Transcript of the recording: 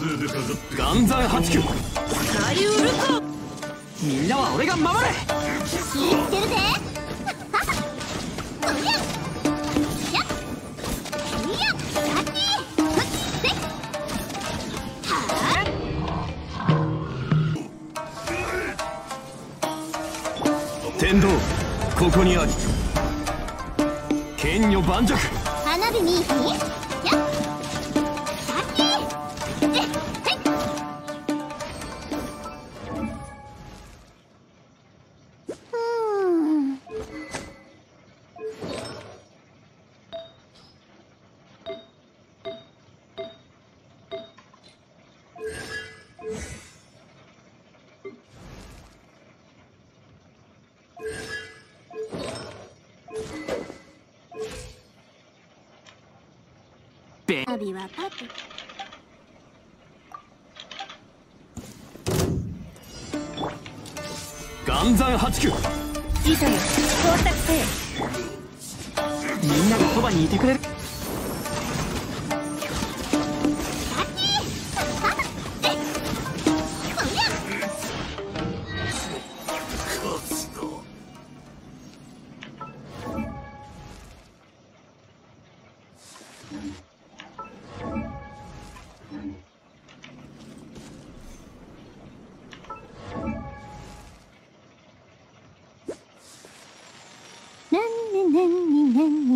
岩山八九。使い売るかみんなは俺が守れ。気るぜ天道ここにあり。剣女盤石。あ花火にやっべ花火はパッ山八九。光沢せみんながそばにいてくれる ding ding